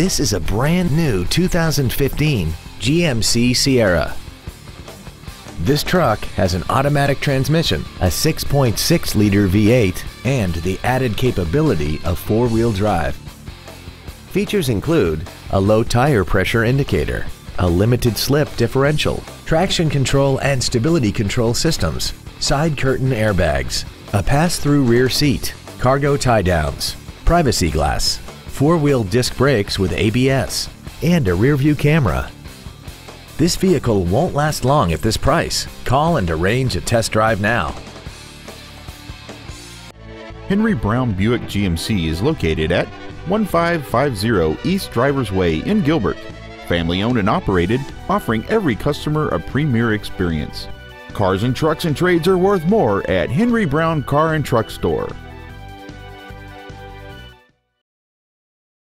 This is a brand new 2015 GMC Sierra. This truck has an automatic transmission, a 6.6 liter V8, and the added capability of four-wheel drive. Features include a low tire pressure indicator, a limited slip differential, traction control and stability control systems, side curtain airbags, a pass-through rear seat, cargo tie-downs, privacy glass, four-wheel disc brakes with ABS, and a rear-view camera. This vehicle won't last long at this price. Call and arrange a test drive now. Henry Brown Buick GMC is located at 1550 East Drivers Way in Gilbert. Family owned and operated, offering every customer a premier experience. Cars and trucks and trades are worth more at Henry Brown Car and Truck Store.